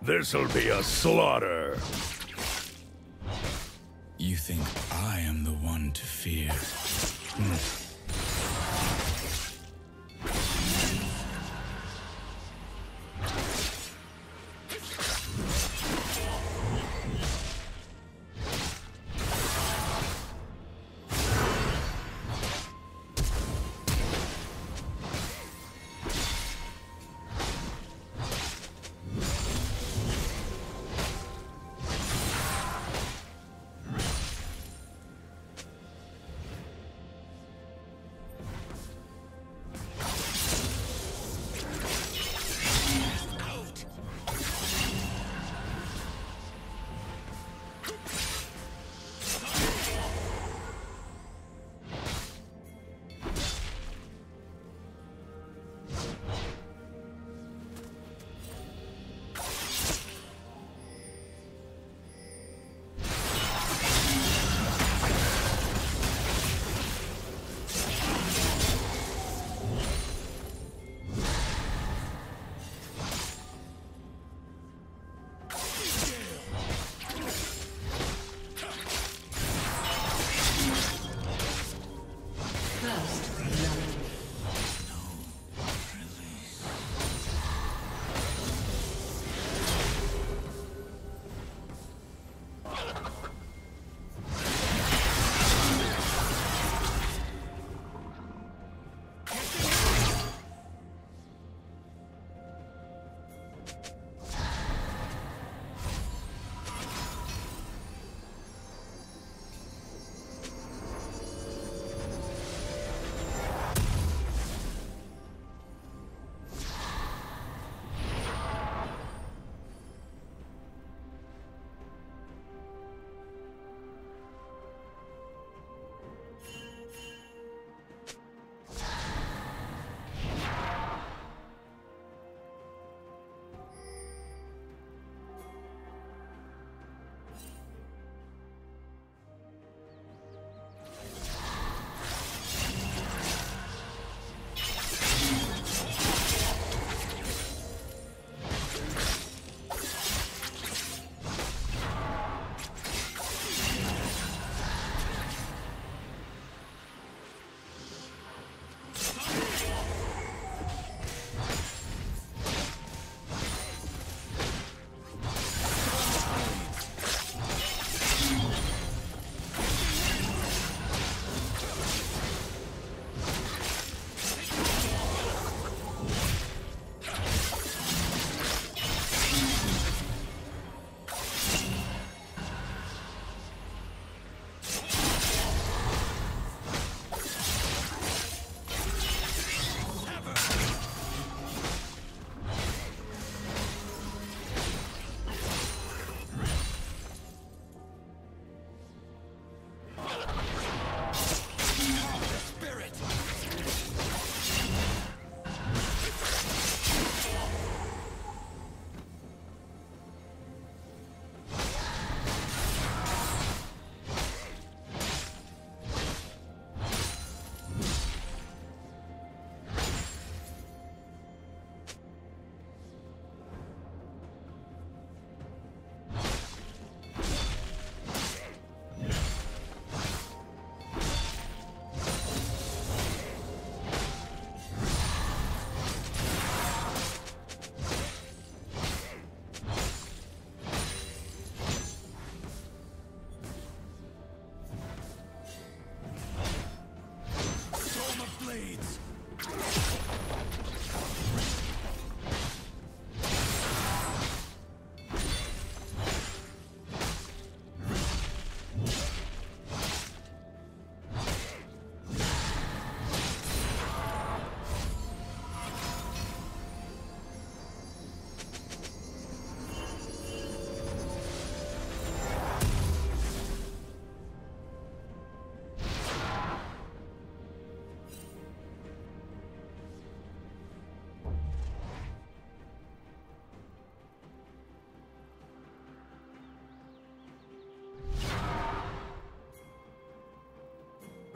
This'll be a slaughter. You think I am the one to fear? Hmm.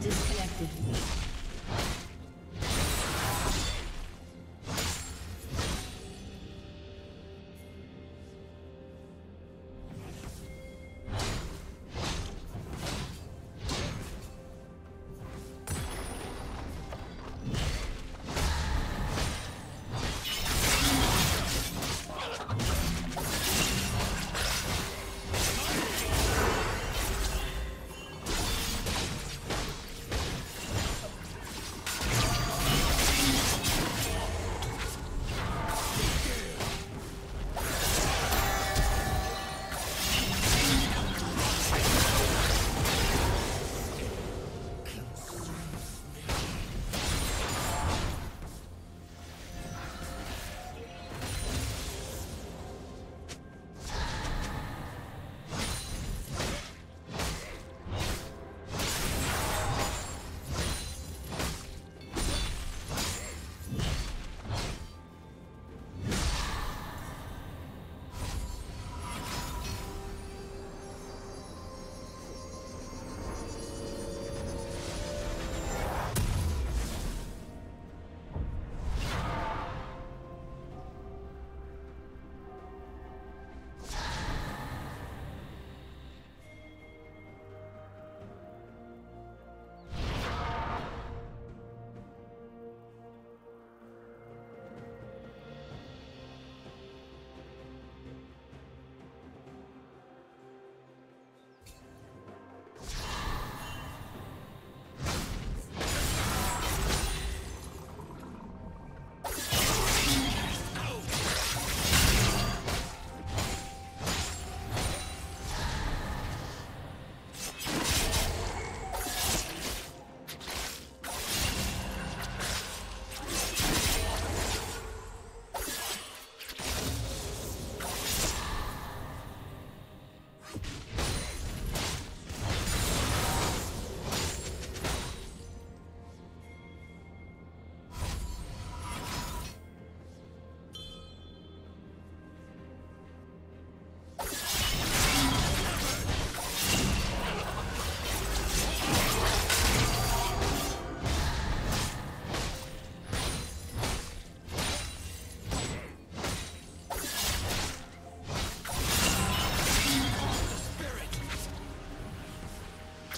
Disconnected.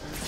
Blue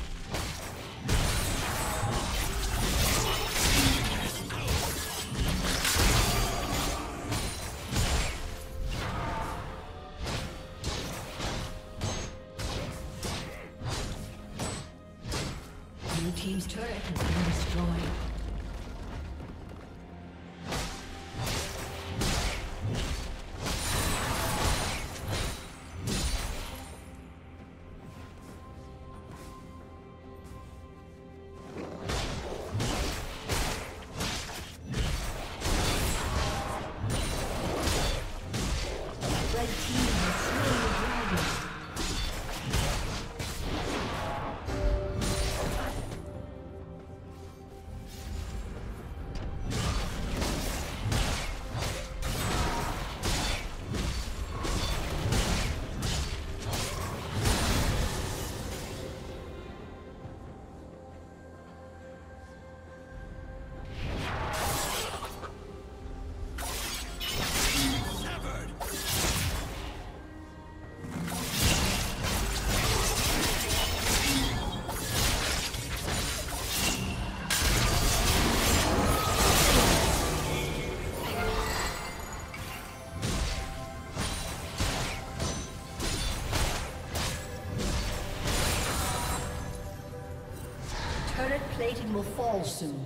Will fall soon.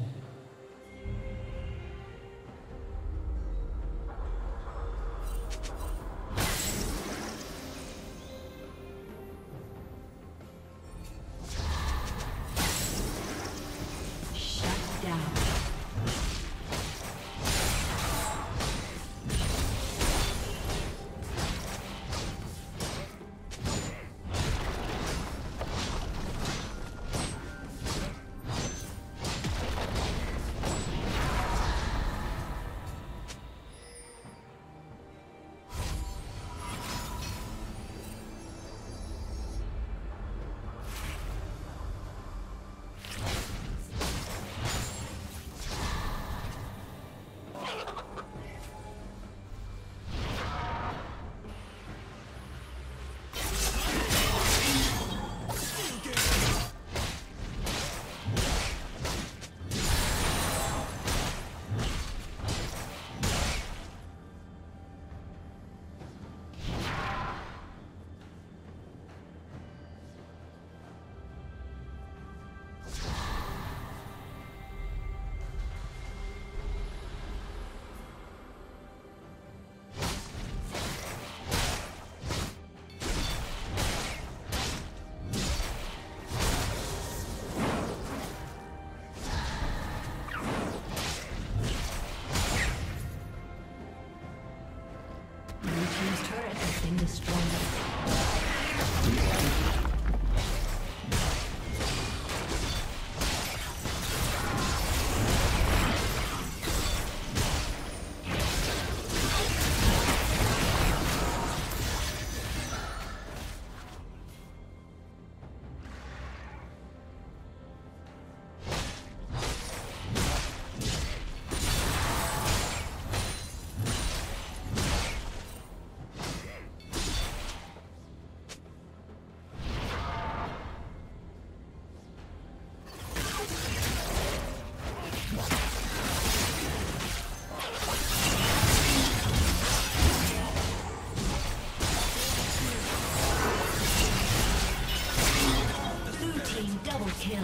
Team double kill.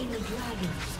Slain the dragon.